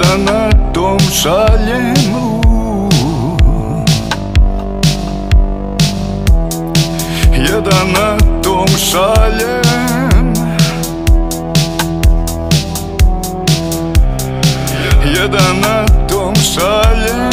Jedan atom šaljem luk Jedan atom šaljem Jedan atom šaljem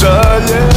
这夜。